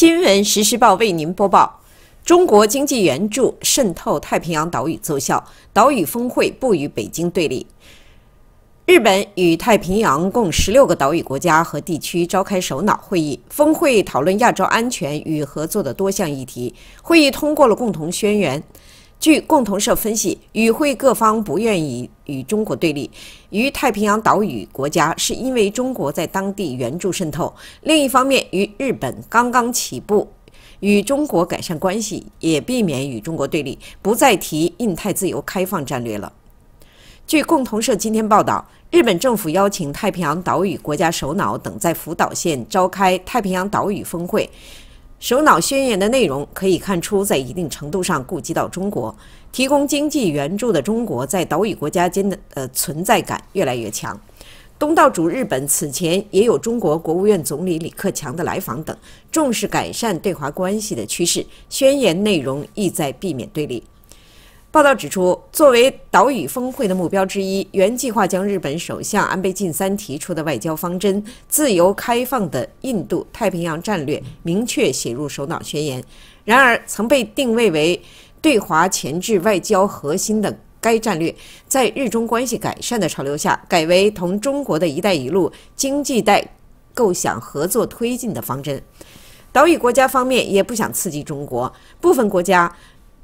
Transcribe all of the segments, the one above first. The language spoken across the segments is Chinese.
新闻实时报为您播报：中国经济援助渗透太平洋岛屿奏效，岛屿峰会不与北京对立。日本与太平洋共十六个岛屿国家和地区召开首脑会议，峰会讨论亚洲安全与合作的多项议题。会议通过了共同宣言。据共同社分析，与会各方不愿意与中国对立，与太平洋岛屿国家是因为中国在当地援助渗透；另一方面，与日本刚刚起步与中国改善关系，也避免与中国对立，不再提印太自由开放战略了。据共同社今天报道，日本政府邀请太平洋岛屿国家首脑等在福岛县召开太平洋岛屿峰会。首脑宣言的内容可以看出，在一定程度上顾及到中国提供经济援助的中国在岛屿国家间的呃存在感越来越强。东道主日本此前也有中国国务院总理李克强的来访等，重视改善对华关系的趋势。宣言内容意在避免对立。报道指出，作为岛屿峰会的目标之一，原计划将日本首相安倍晋三提出的外交方针“自由开放的印度太平洋战略”明确写入首脑宣言。然而，曾被定位为对华前置外交核心的该战略，在日中关系改善的潮流下，改为同中国的一带一路经济带构想合作推进的方针。岛屿国家方面也不想刺激中国，部分国家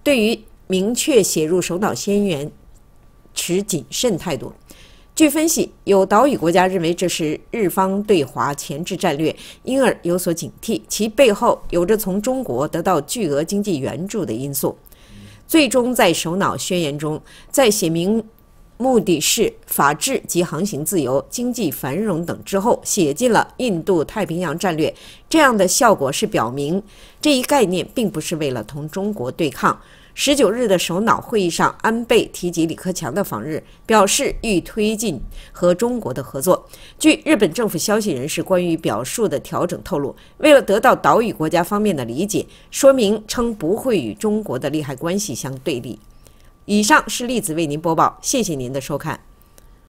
对于。明确写入首脑宣言，持谨慎态度。据分析，有岛屿国家认为这是日方对华前置战略，因而有所警惕，其背后有着从中国得到巨额经济援助的因素。最终在首脑宣言中，在写明目的是法治及航行自由、经济繁荣等之后，写进了印度太平洋战略。这样的效果是表明这一概念并不是为了同中国对抗。十九日的首脑会议上，安倍提及李克强的访日，表示欲推进和中国的合作。据日本政府消息人士关于表述的调整透露，为了得到岛屿国家方面的理解，说明称不会与中国的利害关系相对立。以上是例子为您播报，谢谢您的收看。